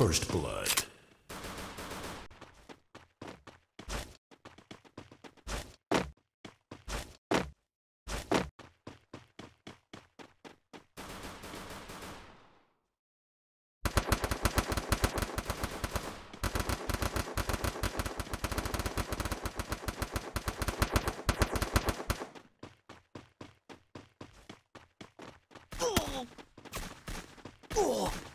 First blood. Double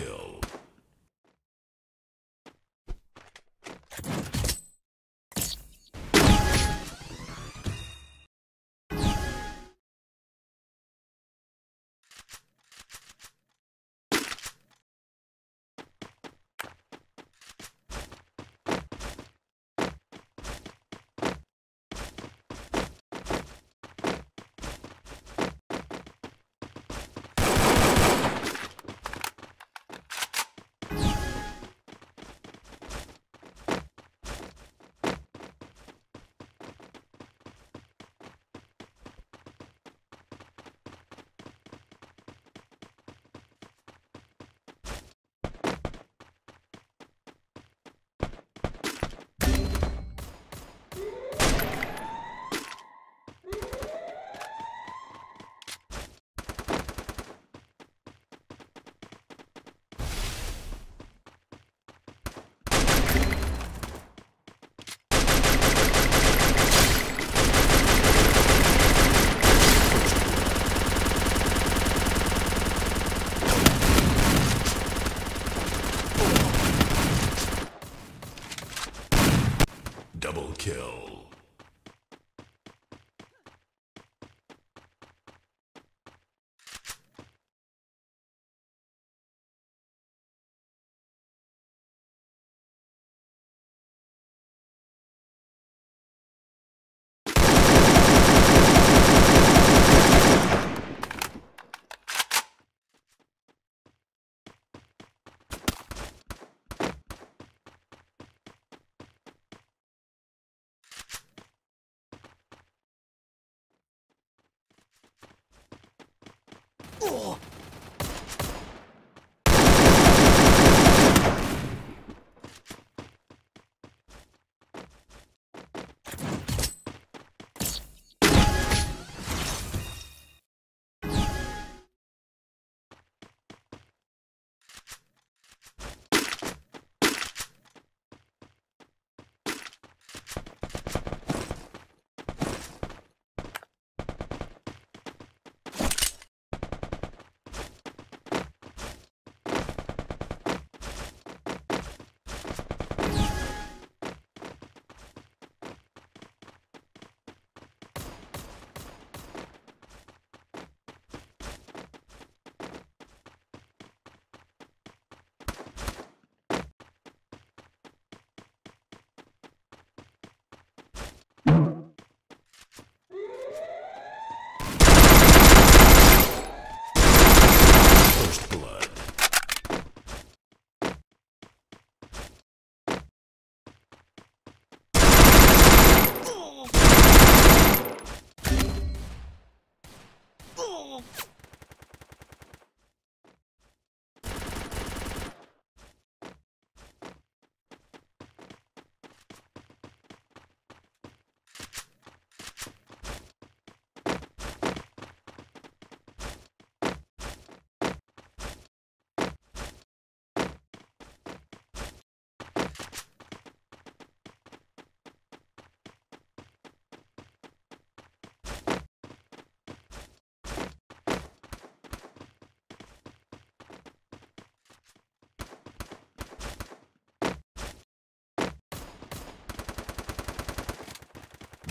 kill.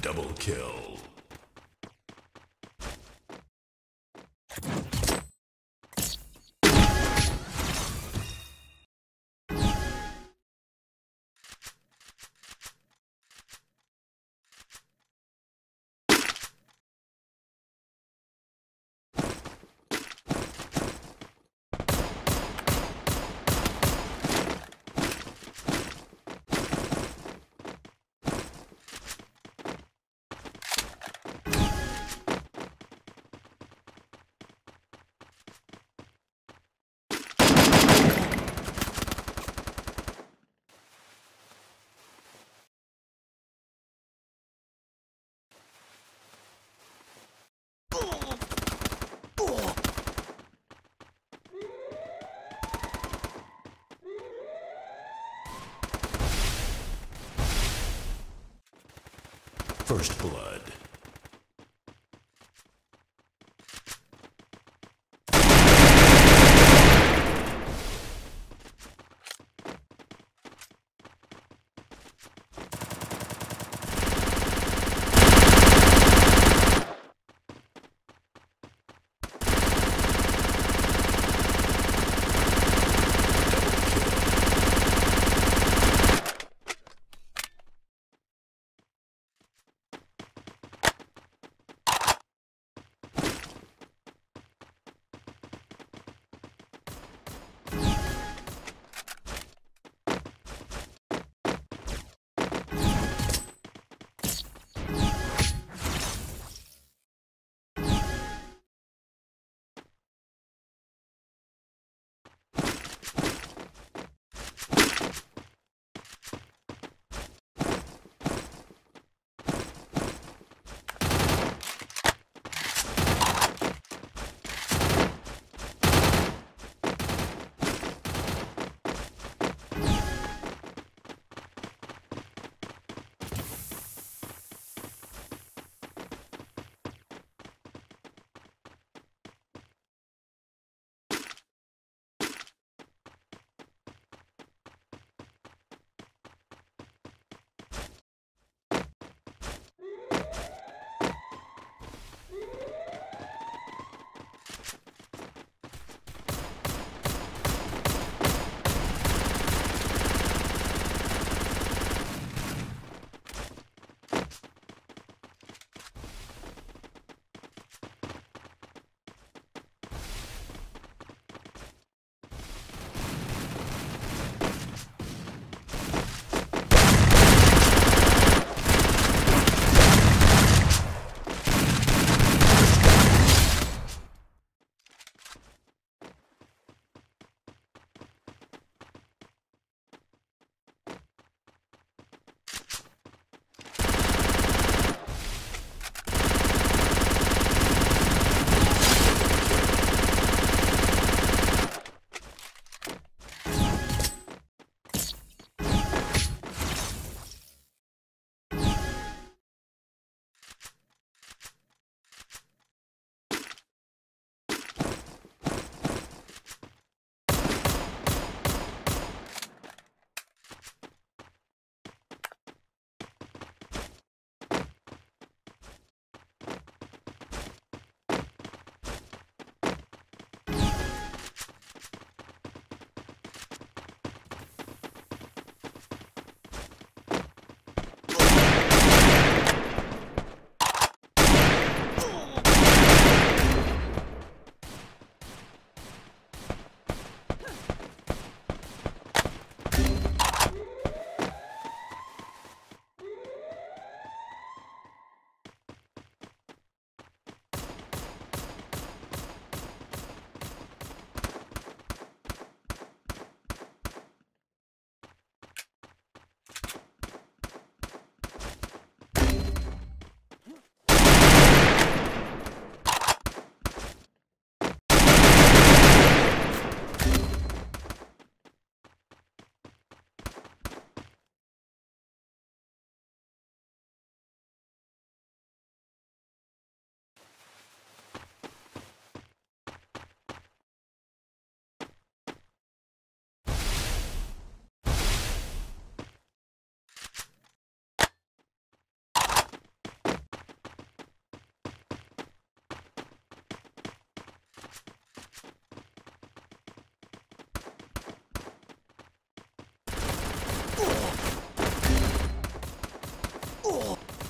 Double kill. First blood.